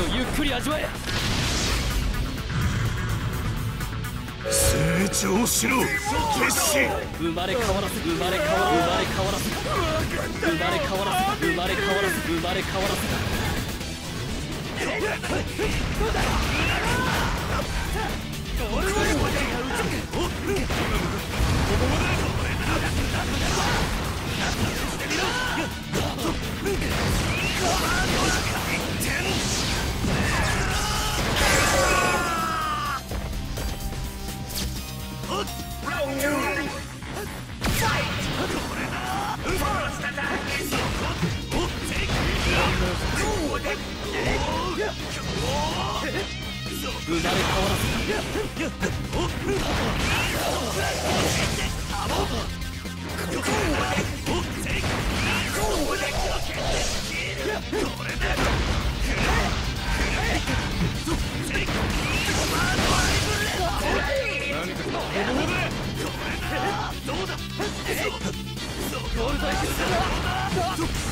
をゆっくり味わえ。成長しろ決心。生まれ変わらず生まれ変わらず生まれ変わらず生まれ変わらず生まれ変わらず生まれ変わらず生まれ変わらず増えるぞ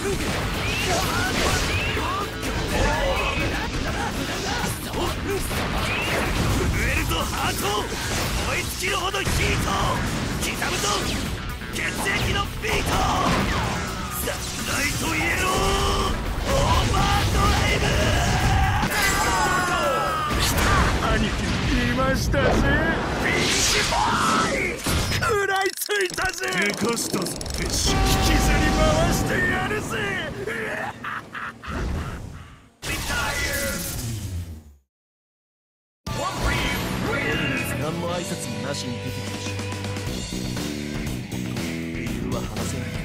ハート燃え尽きるほどヒート刻むぞ血液のビート sunlight yellow overdrive 兄貴いましたぜ。ビーチボーイたぜでかしたぞ引きずり回してやるぜ何も挨拶もなしに出てきたし理由は話せないけ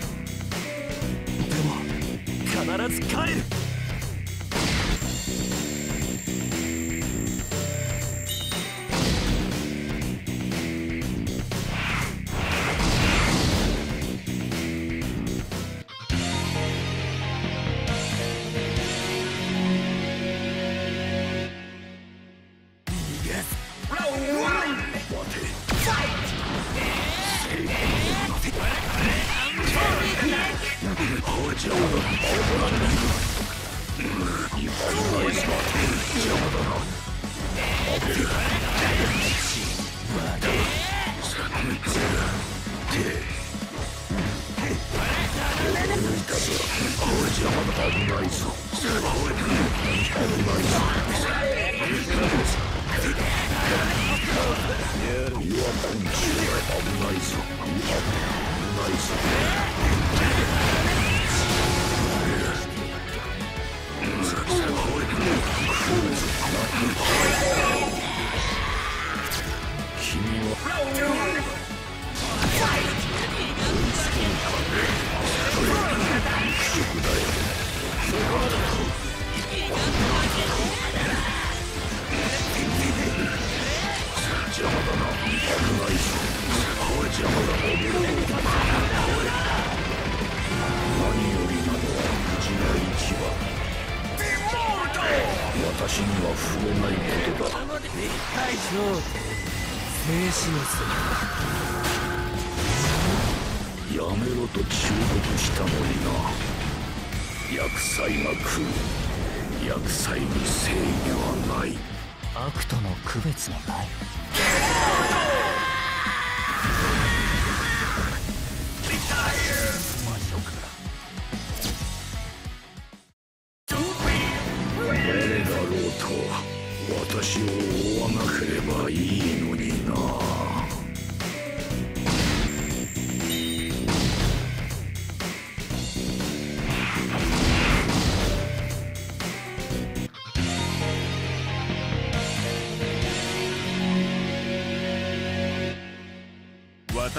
どでも必ず帰る。私際に正義はない。悪との区別もない。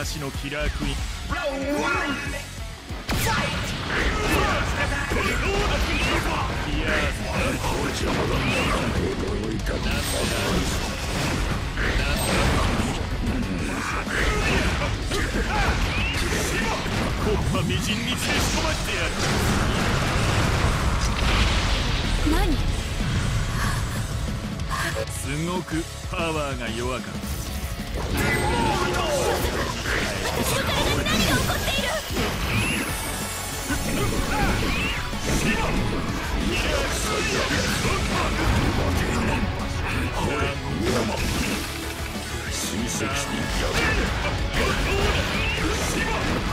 私のキラークイーンコッパみじんに消し飛ばしてやる。何？すごくパワーが弱かったコ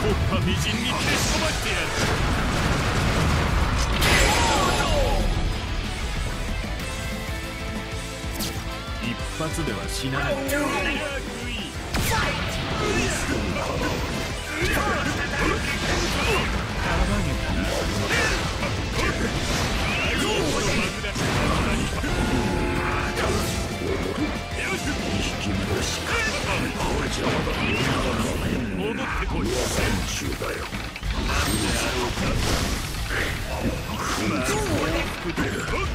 ッパみじんに消し飛ばしてやる。発では死なない。戻ってこい。シアハー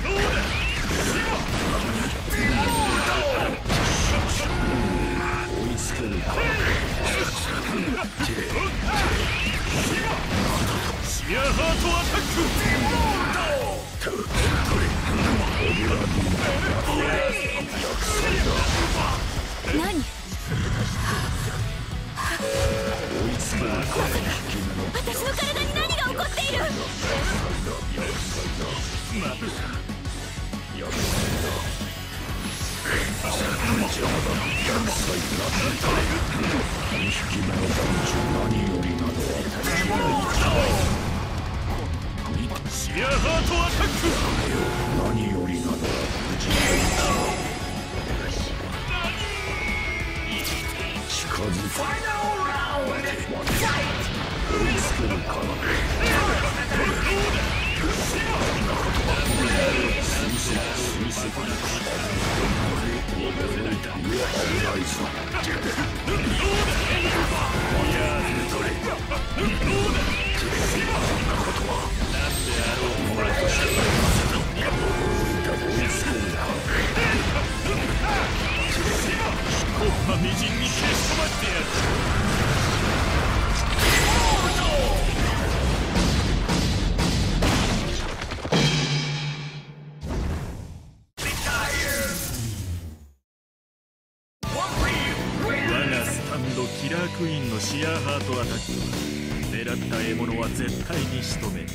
トアタック何私のみじんに消し飛ばしてやる。ハートアタックは狙った獲物は絶対に仕留める。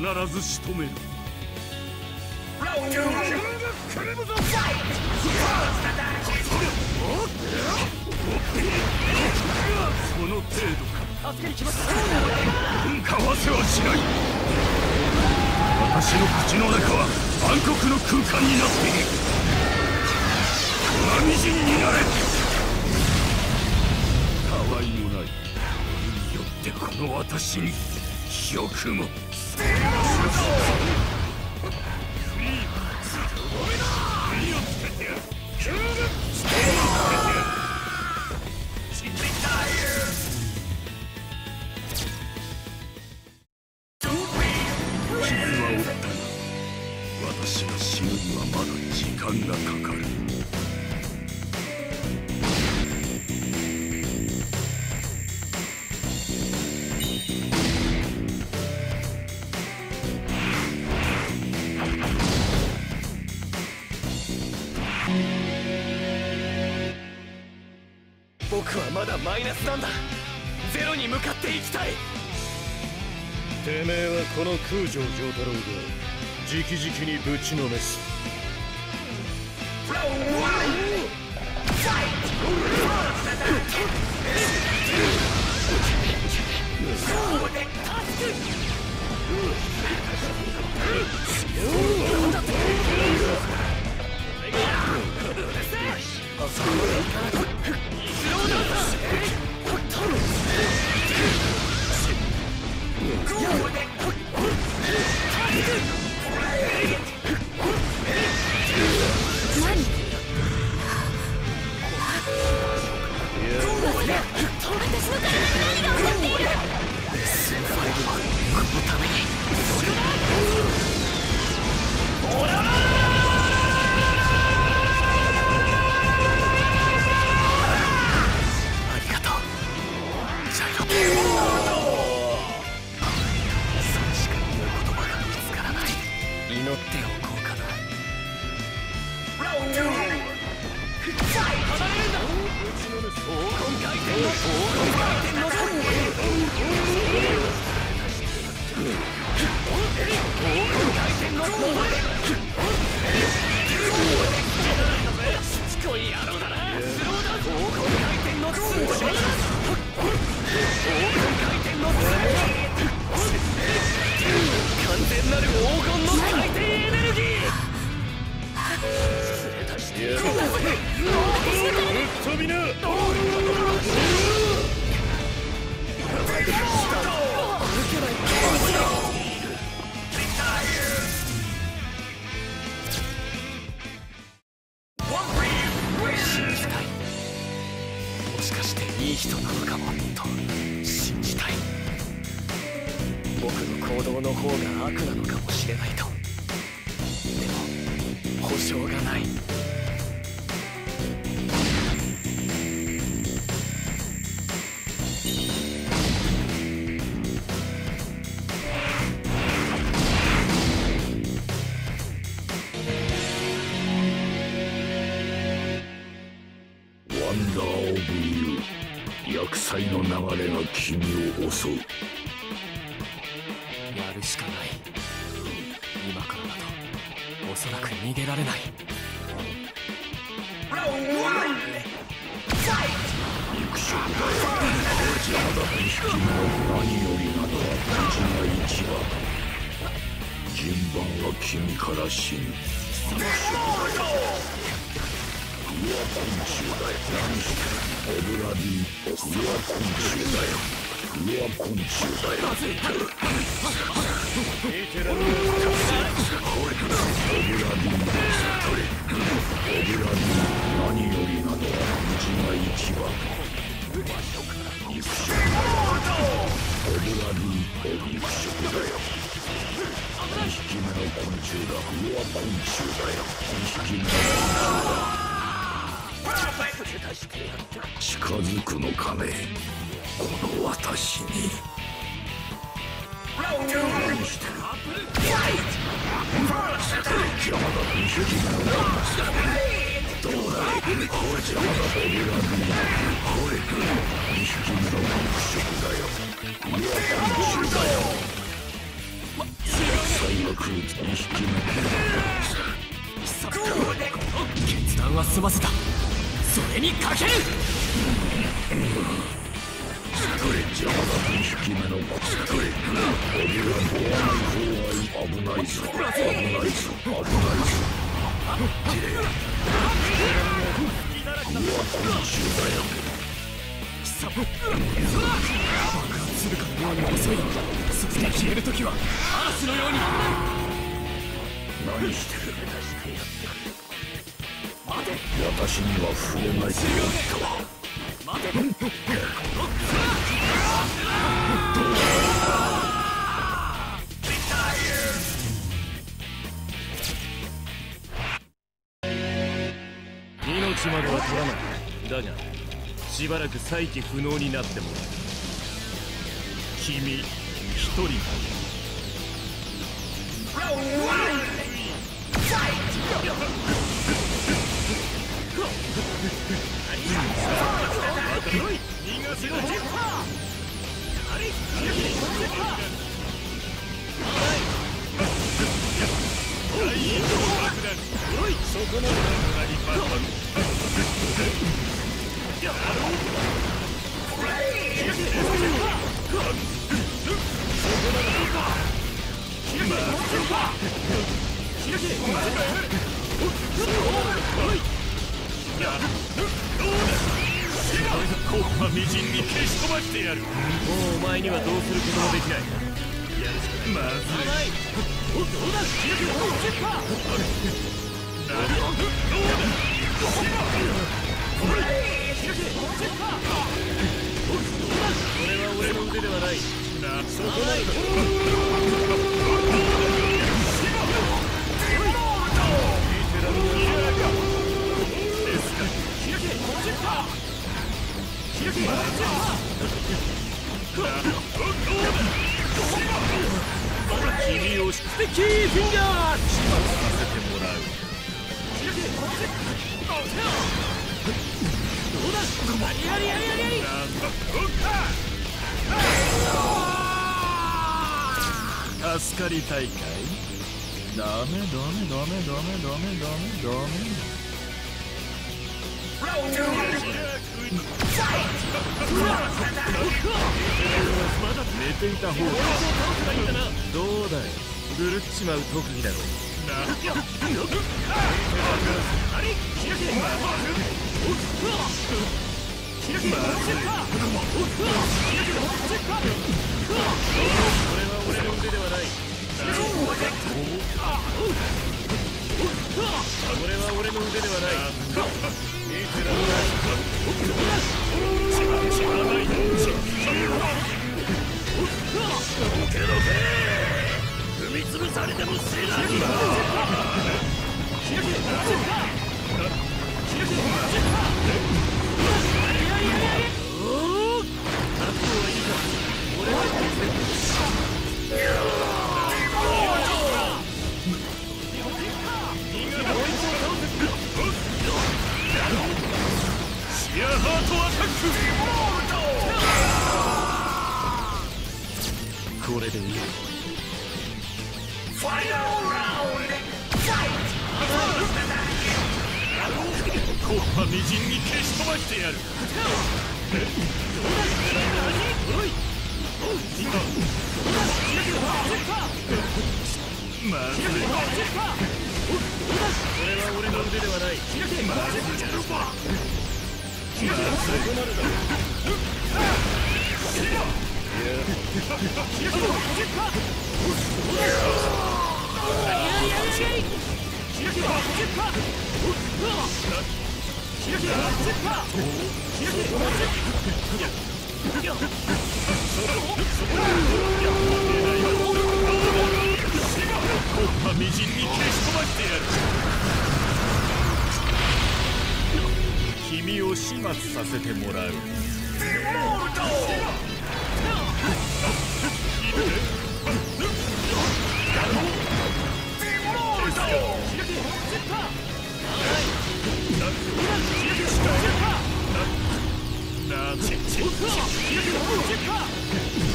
必ず仕留める。その程度か。かわせはしない。私の口の中は暗黒の空間になってい。る神人になれたわい。もない。よりによってこの私によくもマイナスなんだ。ゼロに向かっていきたい。てめえはこの空城城太郎が直々にぶちのめす飛びな人なのかもと信じたい。僕の行動の方が悪なのかもしれないと。でも保証がない。襲う。やるしかない。今からだとおそらく逃げられない。肉食だよ邪魔だ2匹目の何よりなどは無事が一番順番は君から死ぬ肉食昆虫だよ何してるオブラディうわ昆虫だようわ昆虫だよ見てられないオブラディオブラディ私には触れないでよった口までは取らない。だがしばらく再起不能になってもらう君一人。だそこまで君をステッキーフィンガー始末させてもらうどうだありありありありあり助かりたいかい？ダメダメダメダメダメダメダメ。寝ていた方がどうだよ狂っちまう特技だろこれは俺の腕ではないこれは俺の腕ではない。まずいこれは俺の腕ではない。コッパみじんに消し飛ばしてやる。君を始末させてもらう。なちちステッキーフ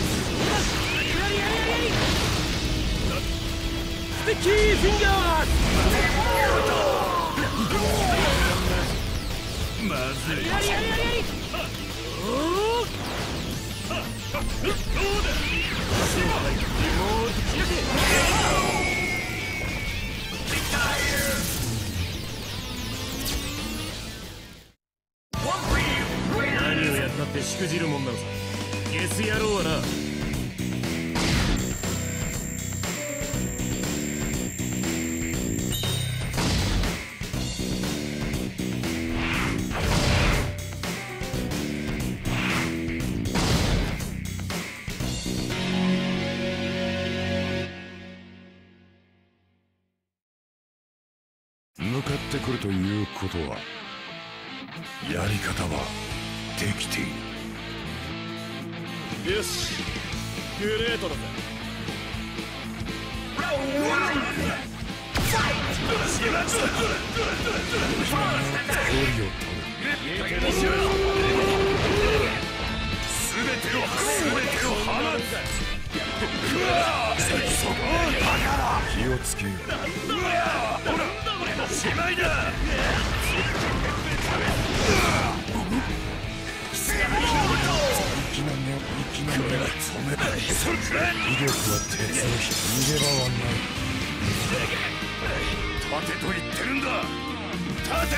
ィンガーまずいやりやりやりやり何をやったってしくじるもんなのさ。ゲス野郎はなってくるということはやり方はできている。よしグレートだぜ。距離を取る全てを全てを放つ気をつけよしまいだ粋な目粋な目が染め威力は鉄の火逃げ場はない立てと言ってるんだ立て。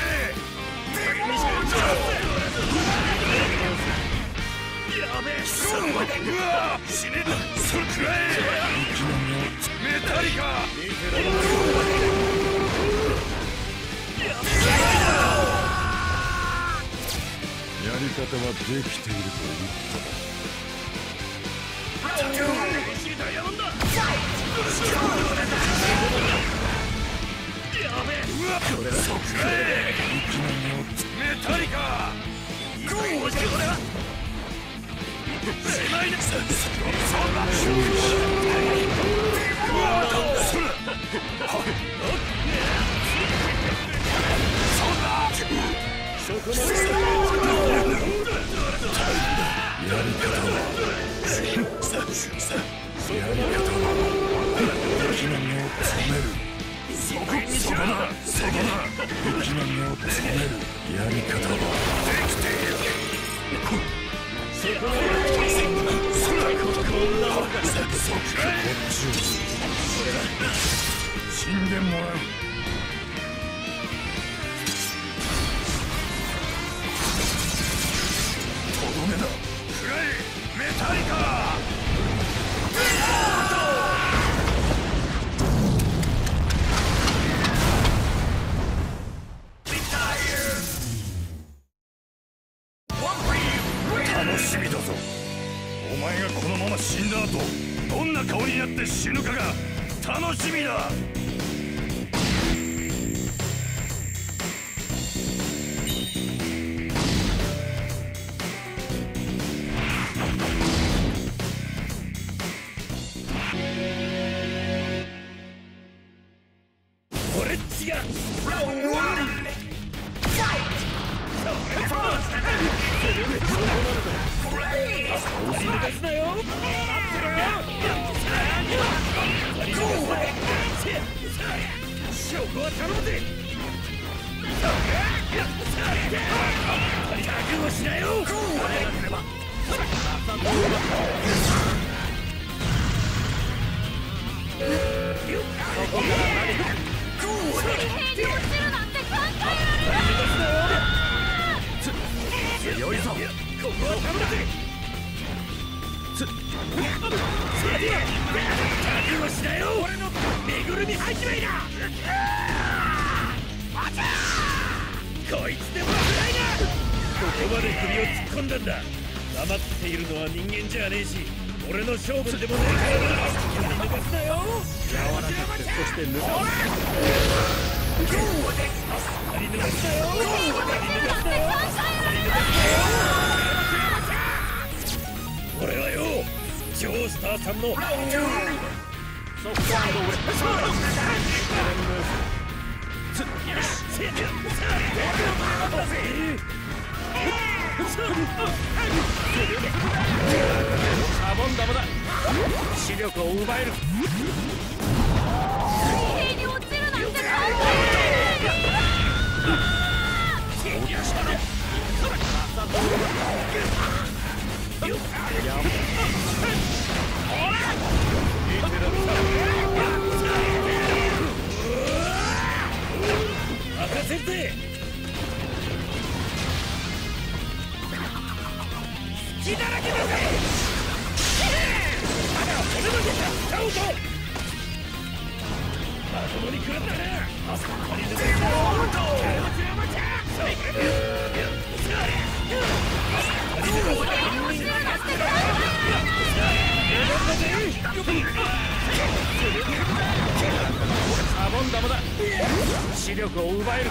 り方はできていると言ったやり方は。できているこっちを死んでもらう証拠は頼むぜ覚悟しなよ水平に落ちるなんて考えられない強いぞここは頼むぜ。こいつでも危ないなここまで首を突っ込んだんだ。黙っているのは人間じゃねえし。俺の勝負でもねえからな抜かすなよ柔らかくそして抜かす仮抜かすなよーさんの。ソフトウシャボン玉だ。視力を奪える。水平に落ちるなんて考えられない任まだ骨まで使おうとまともに食らった奪える。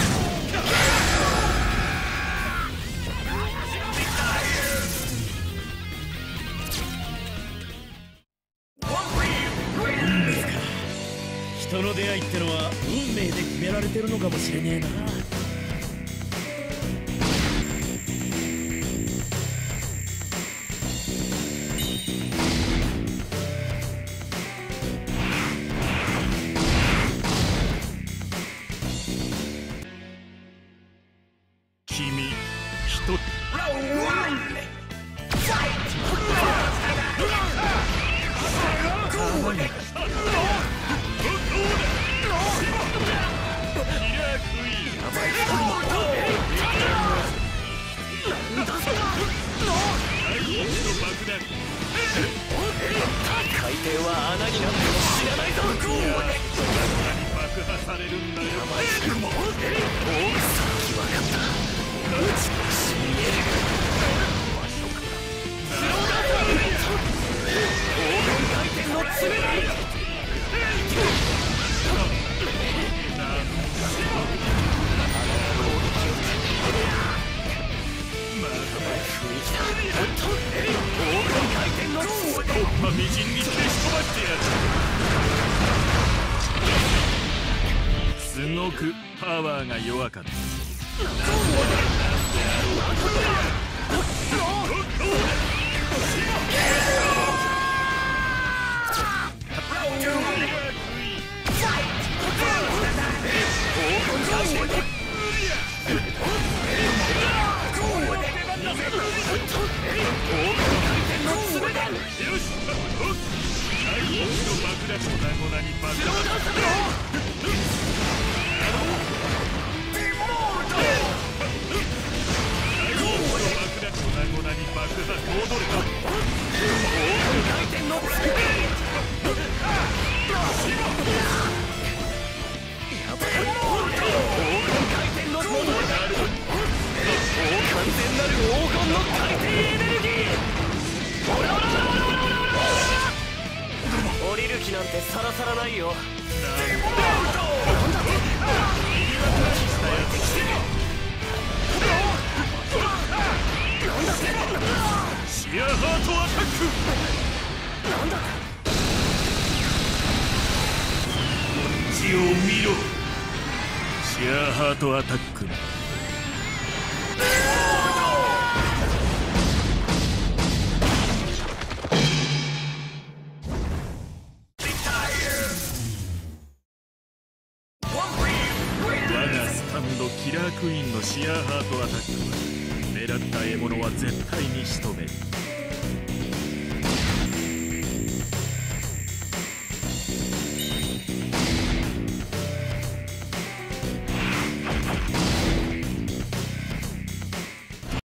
ト人の出会いってのは運命で決められてるのかもしれねえな君人海底は穴になっても知らない。ぞ爆破されるんだよさっきわかった打ち越し見える黄金回転の爪だま、みじんに消し飛ばしてやるすごくパワーが弱かった。回転の爪やばい黄金回転の爪完全なる黄金の回転エネルギーオラオラオラオラオラオラ降りるなんてさらさらないよシアハートアタック血を見ろシアーハートアタック